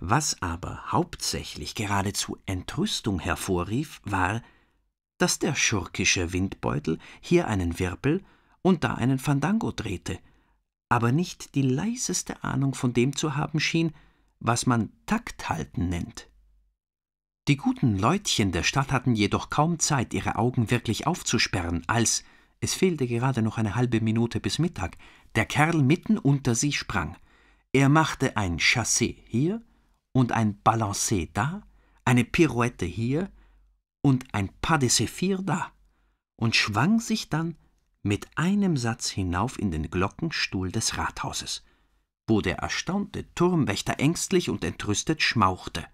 Was aber hauptsächlich geradezu Entrüstung hervorrief, war, dass der schurkische Windbeutel hier einen Wirbel und da einen Fandango drehte, aber nicht die leiseste Ahnung von dem zu haben schien, was man Takthalten nennt. Die guten Leutchen der Stadt hatten jedoch kaum Zeit, ihre Augen wirklich aufzusperren, als es fehlte gerade noch eine halbe Minute bis Mittag, der Kerl mitten unter sie sprang. Er machte ein Chassé hier und ein Balancé da, eine Pirouette hier und ein Pas de Sephir da und schwang sich dann mit einem Satz hinauf in den Glockenstuhl des Rathauses, wo der erstaunte Turmwächter ängstlich und entrüstet schmauchte.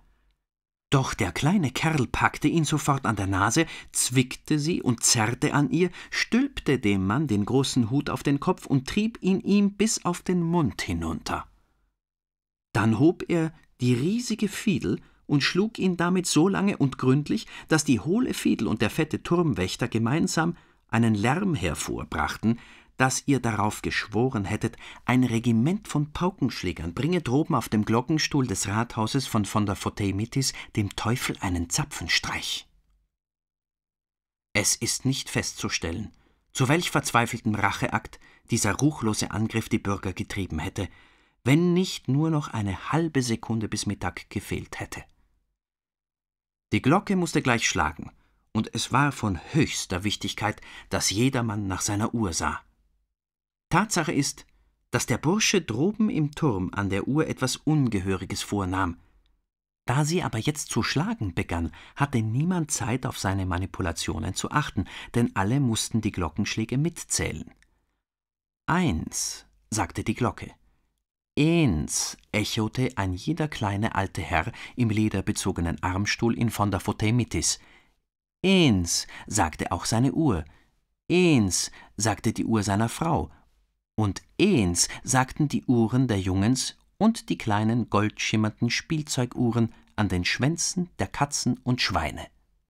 Doch der kleine Kerl packte ihn sofort an der Nase, zwickte sie und zerrte an ihr, stülpte dem Mann den großen Hut auf den Kopf und trieb ihn ihm bis auf den Mund hinunter. Dann hob er die riesige Fiedel und schlug ihn damit so lange und gründlich, dass die hohle Fiedel und der fette Turmwächter gemeinsam einen Lärm hervorbrachten, dass ihr darauf geschworen hättet, ein Regiment von Paukenschlägern bringe droben auf dem Glockenstuhl des Rathauses von von der Foteimitis dem Teufel einen Zapfenstreich. Es ist nicht festzustellen, zu welch verzweifeltem Racheakt dieser ruchlose Angriff die Bürger getrieben hätte, wenn nicht nur noch eine halbe Sekunde bis Mittag gefehlt hätte. Die Glocke musste gleich schlagen, und es war von höchster Wichtigkeit, dass jedermann nach seiner Uhr sah. Tatsache ist, dass der Bursche droben im Turm an der Uhr etwas Ungehöriges vornahm. Da sie aber jetzt zu schlagen begann, hatte niemand Zeit, auf seine Manipulationen zu achten, denn alle mussten die Glockenschläge mitzählen. Eins, sagte die Glocke. Eins, echote ein jeder kleine alte Herr im lederbezogenen Armstuhl in von der Foteimitis. Eins, sagte auch seine Uhr. Eins, sagte die Uhr seiner Frau und eins sagten die Uhren der Jungens und die kleinen goldschimmernden Spielzeuguhren an den Schwänzen der Katzen und Schweine.